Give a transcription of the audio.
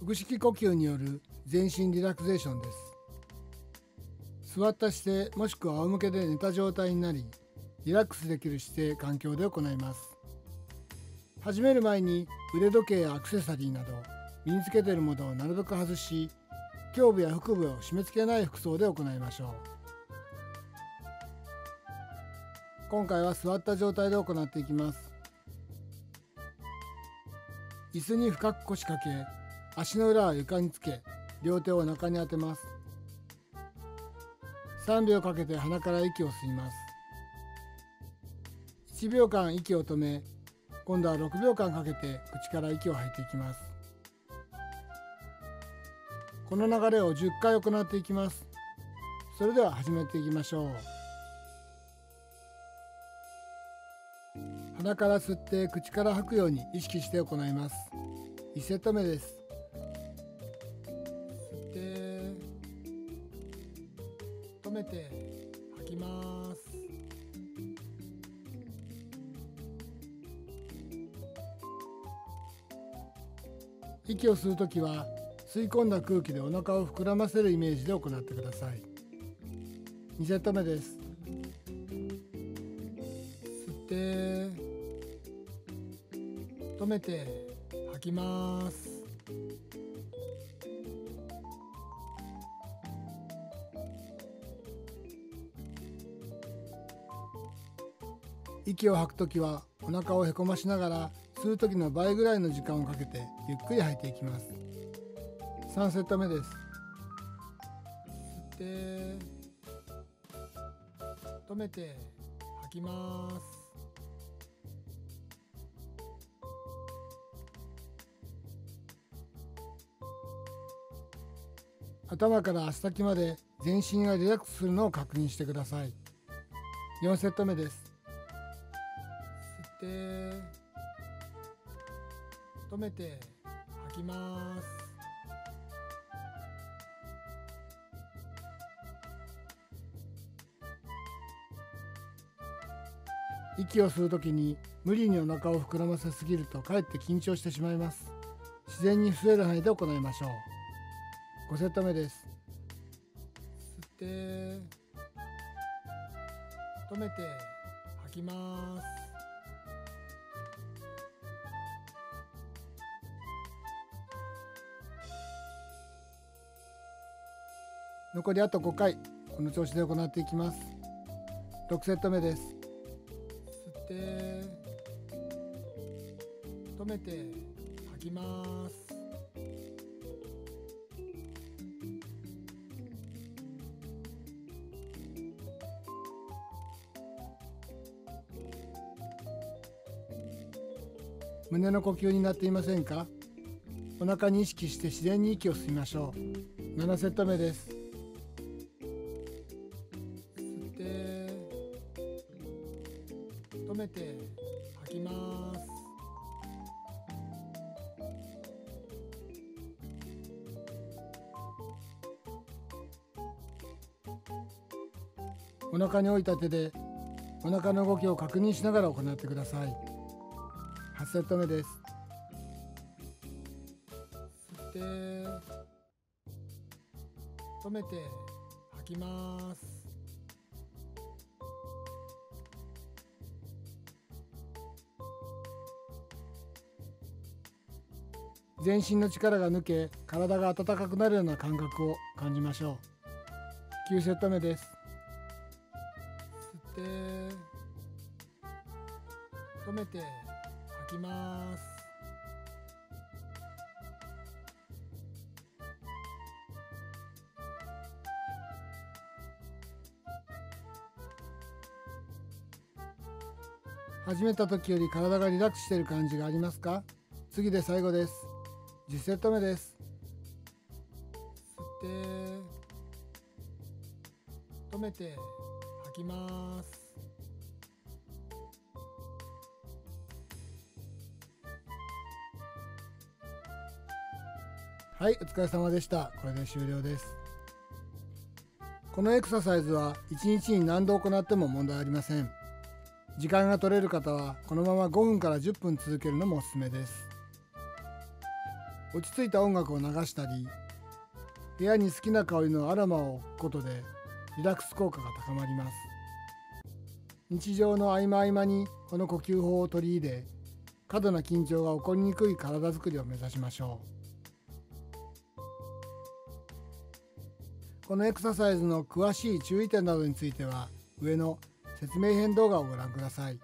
腹式呼吸による全身リラクゼーションです。座った姿勢もしくは仰向けで寝た状態になりリラックスできる姿勢環境で行います。始める前に腕時計やアクセサリーなど身につけているものをなるべく外し胸部や腹部を締め付けない服装で行いましょう。今回は座った状態で行っていきます。椅子に深く腰掛け足の裏は床につけ両手をお腹に当てます。3秒かけて鼻から息を吸います。1秒間息を止め今度は6秒間かけて口から息を吐いていきます。この流れを10回行っていきます。それでは始めていきましょう。鼻から吸って口から吐くように意識して行います。1セット目です。て吐きます。息を吸うときは吸い込んだ空気でお腹を膨らませるイメージで行ってください。2セット目です。吸って止めて吐きます。息を吐くときはお腹をへこましながら吸う時の倍ぐらいの時間をかけてゆっくり吐いていきます。3セット目です。吸って止めて吐きます。頭から足先まで全身がリラックスするのを確認してください。4セット目です。て止めて吐きます。息を吸うときに無理にお腹を膨らませすぎるとかえって緊張してしまいます。自然に吸える範囲で行いましょう。5セット目です。吸って止めて吐きます。残りあと5回この調子で行っていきます。6セット目です。吸って止めて吐きます。胸の呼吸になっていませんか？お腹に意識して自然に息を吸いましょう。7セット目です。お腹に置いた手でお腹の動きを確認しながら行ってください。8セット目です。吸って止めて吐きます。全身の力が抜け体が温かくなるような感覚を感じましょう。9セット目です。て止めて吐きます。始めた時より体がリラックスしている感じがありますか？次で最後です。10セット目です。吸って止めて。きます。はいお疲れ様でした。これで終了です。このエクササイズは1日に何度行っても問題ありません。時間が取れる方はこのまま5分から10分続けるのもおすすめです。落ち着いた音楽を流したり部屋に好きな香りのアロマを置くことでリラックス効果が高まります。日常の合間合間にこの呼吸法を取り入れ過度な緊張が起こりにくい体づくりを目指しましょうこのエクササイズの詳しい注意点などについては上の説明編動画をご覧ください。